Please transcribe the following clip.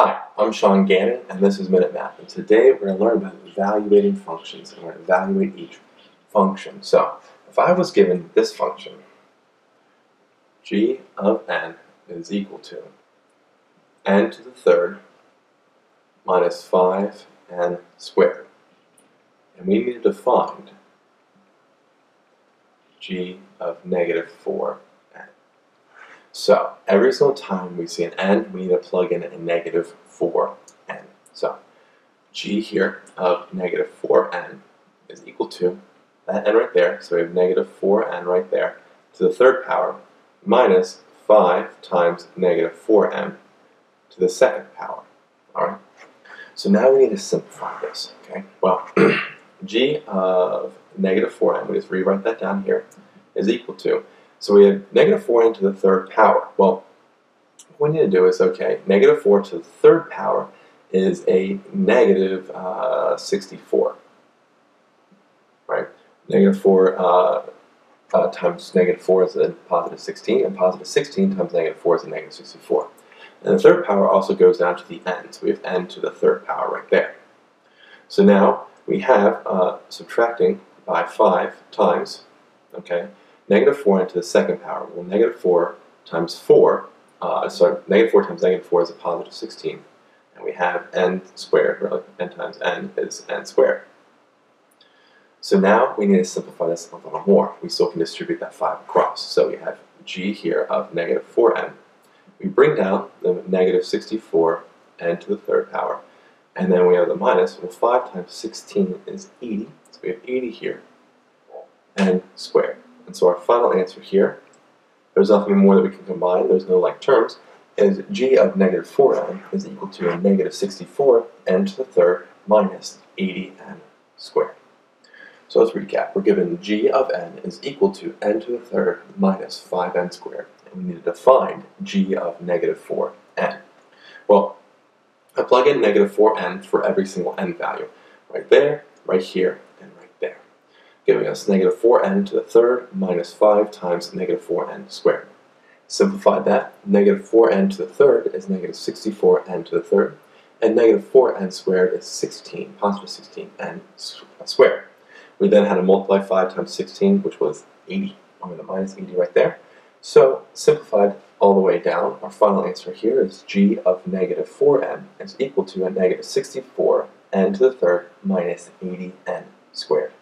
Hi, I'm Sean Gannon, and this is Minute Math. And today we're going to learn about evaluating functions, and we're going to evaluate each function. So, if I was given this function, g of n is equal to n to the third minus 5n squared, and we needed to find g of negative 4 so every single time we see an n, we need to plug in a negative 4n. So g here of negative 4n is equal to that n right there, so we have negative 4n right there, to the third power, minus 5 times negative 4n to the second power. Alright? So now we need to simplify this. Okay? Well, g of negative 4n, we just rewrite that down here, is equal to so we have negative 4n to the third power. Well, what we need to do is, okay, negative 4 to the third power is a negative, uh, 64. Right? Negative 4 uh, uh, times negative 4 is a positive 16, and positive 16 times negative 4 is a negative 64. And the third power also goes down to the n, so we have n to the third power right there. So now we have uh, subtracting by 5 times, okay, negative 4 into the second power. Well, negative 4 times 4, uh, sorry, negative 4 times negative 4 is a positive 16. And we have n squared, really, n times n is n squared. So now we need to simplify this a little more. We still can distribute that 5 across. So we have g here of negative 4n. We bring down the negative 64 n to the third power. And then we have the minus. Well, 5 times 16 is 80. So we have 80 here, n squared. And so our final answer here, there's nothing more that we can combine, there's no like terms, is g of negative 4n is equal to a negative 64 n to the third minus 80n squared. So let's recap. We're given g of n is equal to n to the third minus 5n squared. And we need to find g of negative 4n. Well, I plug in negative 4n for every single n value. Right there, right here, giving us negative 4n to the third minus 5 times negative 4n squared. Simplify that, negative 4n to the third is negative 64n to the third, and negative 4n squared is 16, positive 16n uh, squared. We then had to multiply 5 times 16, which was 80. I'm going to minus 80 right there. So, simplified all the way down, our final answer here is g of negative 4n is equal to a negative 64n to the third minus 80n squared.